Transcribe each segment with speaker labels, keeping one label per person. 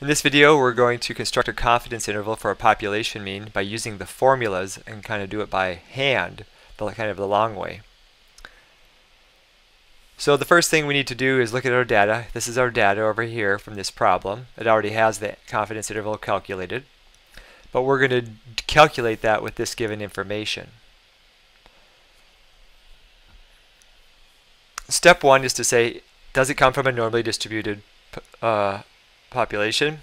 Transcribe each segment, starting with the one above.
Speaker 1: In this video we're going to construct a confidence interval for a population mean by using the formulas and kind of do it by hand, the kind of the long way. So the first thing we need to do is look at our data. This is our data over here from this problem. It already has the confidence interval calculated. But we're going to calculate that with this given information. Step one is to say, does it come from a normally distributed uh, population.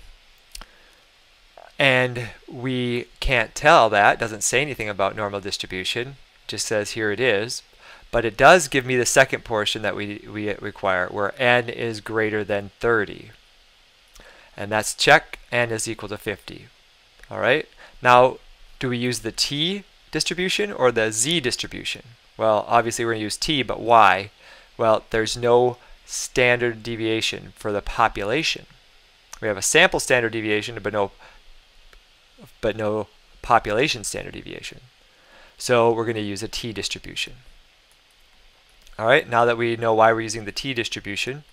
Speaker 1: And we can't tell that, It doesn't say anything about normal distribution, It just says here it is. But it does give me the second portion that we, we require, where n is greater than 30. And that's check n is equal to 50. All right. Now, do we use the t distribution or the z distribution? Well, obviously we're going to use t, but why? Well, there's no standard deviation for the population. We have a sample standard deviation, but no, but no population standard deviation. So we're going to use a t-distribution. All right, now that we know why we're using the t-distribution,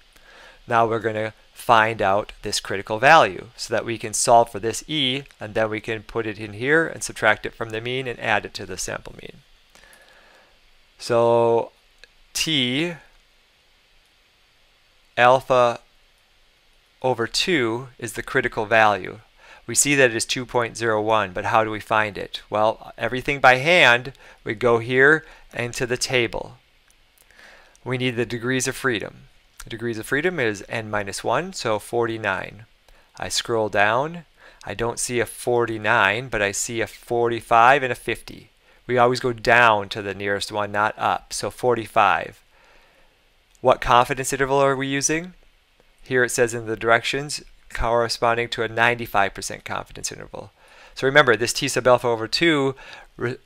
Speaker 1: now we're going to find out this critical value so that we can solve for this e, and then we can put it in here and subtract it from the mean and add it to the sample mean. So t alpha over 2 is the critical value. We see that it is 2.01, but how do we find it? Well, everything by hand, we go here into the table. We need the degrees of freedom. The degrees of freedom is n minus 1, so 49. I scroll down. I don't see a 49, but I see a 45 and a 50. We always go down to the nearest one, not up, so 45. What confidence interval are we using? Here it says in the directions corresponding to a 95% confidence interval. So remember, this t sub alpha over 2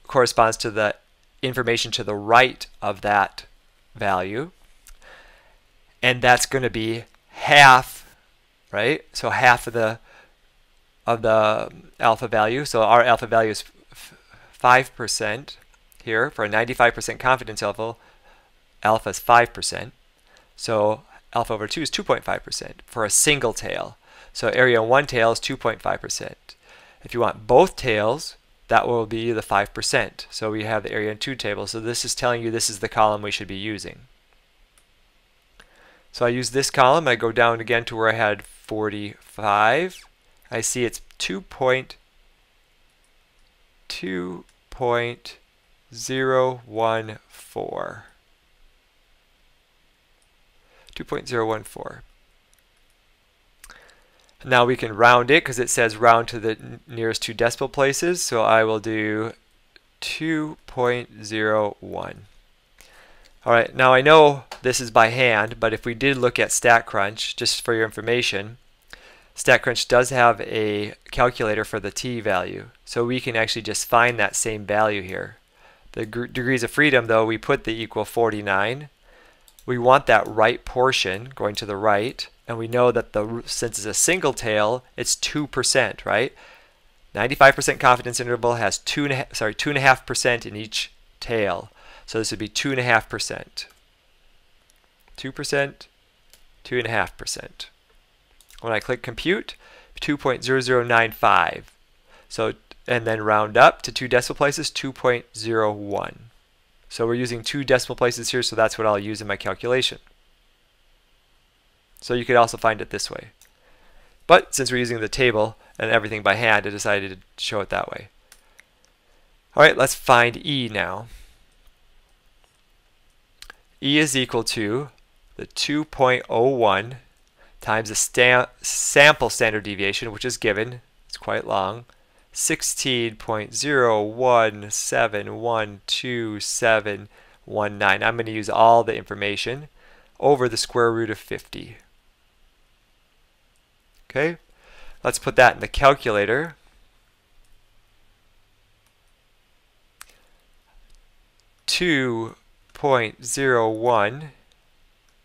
Speaker 1: corresponds to the information to the right of that value. And that's going to be half, right? So half of the of the um, alpha value. So our alpha value is 5% here for a 95% confidence interval. Alpha is 5%. So alpha over 2 is 2.5% for a single tail. So area in one tail is 2.5%. If you want both tails, that will be the 5%. So we have the area in two tables. So this is telling you this is the column we should be using. So I use this column. I go down again to where I had 45. I see it's 2.2.014. 2.014. Now we can round it because it says round to the nearest two decimal places. So I will do 2.01. All right, now I know this is by hand, but if we did look at StatCrunch, just for your information, StatCrunch does have a calculator for the t value. So we can actually just find that same value here. The degrees of freedom, though, we put the equal 49 we want that right portion going to the right, and we know that the since it's a single tail, it's 2%, right? 95% confidence interval has two and a half, sorry, two and a half percent in each tail. So this would be two and a half percent. Two percent, two and a half percent. When I click compute, 2.0095. So and then round up to two decimal places, 2.01. So we're using two decimal places here, so that's what I'll use in my calculation. So you could also find it this way. But since we're using the table and everything by hand, I decided to show it that way. All right, let's find E now. E is equal to the 2.01 times the sample standard deviation, which is given. It's quite long. 16.01712719. I'm going to use all the information over the square root of 50. Okay, let's put that in the calculator. Two point zero one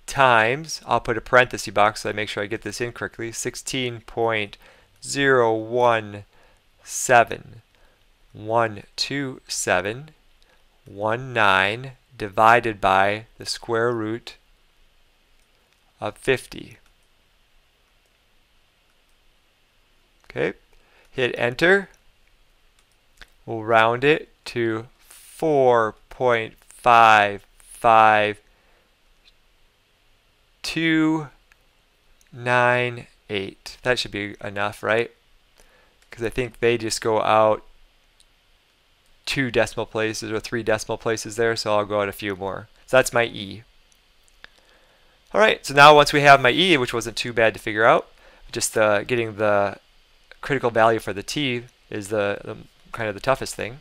Speaker 1: times, I'll put a parenthesis box so I make sure I get this in correctly, 16.01 seven one two seven one nine divided by the square root of 50. Okay, hit enter. We'll round it to 4.55298. That should be enough, right? Because I think they just go out two decimal places or three decimal places there, so I'll go out a few more. So that's my E. Alright, so now once we have my E, which wasn't too bad to figure out, just uh, getting the critical value for the T is the, the kind of the toughest thing.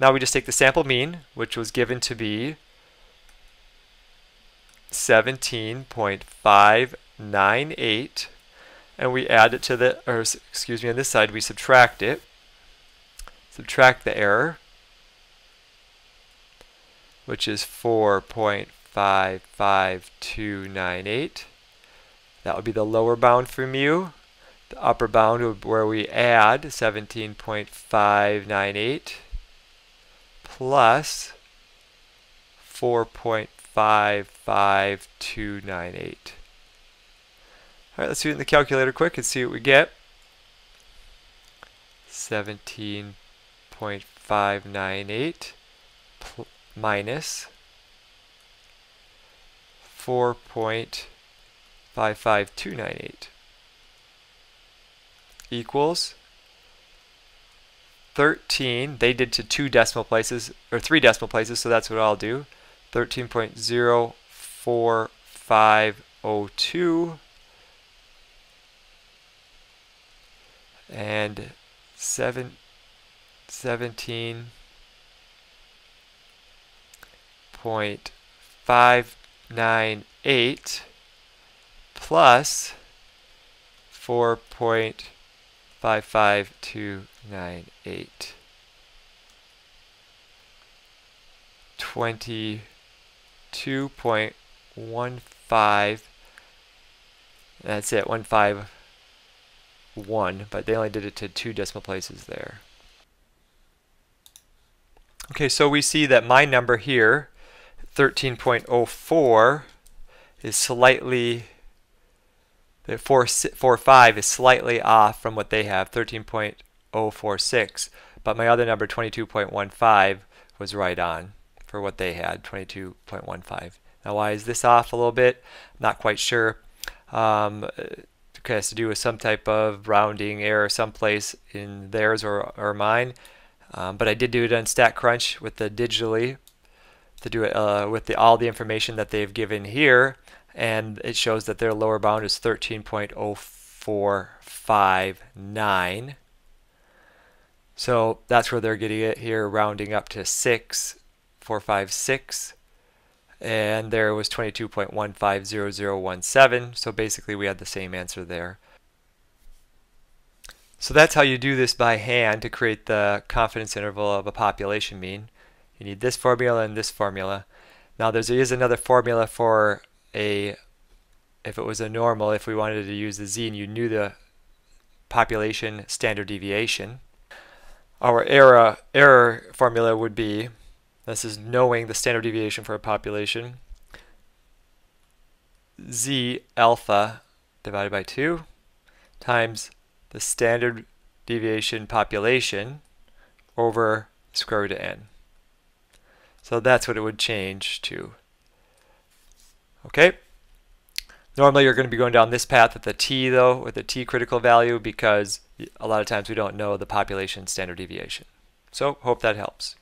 Speaker 1: Now we just take the sample mean, which was given to be 17.598, and we add it to the, or excuse me, on this side we subtract it, subtract the error, which is 4.55298. That would be the lower bound for mu. The upper bound where we add 17.598 plus 4.55298. All right, let's do it in the calculator quick and see what we get. 17.598 minus 4.55298 equals 13. They did to two decimal places, or three decimal places, so that's what I'll do. 13.04502 and 7, 17.598 plus 4. 55298. 22.15 that's it 151 but they only did it to two decimal places there okay so we see that my number here 13.04 is slightly the 4.5 is slightly off from what they have, 13.046, but my other number, 22.15, was right on for what they had, 22.15. Now why is this off a little bit? Not quite sure. Um, has to do with some type of rounding error someplace in theirs or, or mine. Um, but I did do it on StatCrunch with the digitally to do it uh, with the, all the information that they've given here and it shows that their lower bound is 13.0459. So that's where they're getting it here, rounding up to 6, 456. And there was 22.150017. So basically we had the same answer there. So that's how you do this by hand to create the confidence interval of a population mean. You need this formula and this formula. Now there is another formula for a if it was a normal, if we wanted to use the z and you knew the population standard deviation, our error, error formula would be, this is knowing the standard deviation for a population, z alpha divided by 2 times the standard deviation population over square root of n. So that's what it would change to. Okay. Normally you're going to be going down this path with the t though, with the t critical value because a lot of times we don't know the population standard deviation. So hope that helps.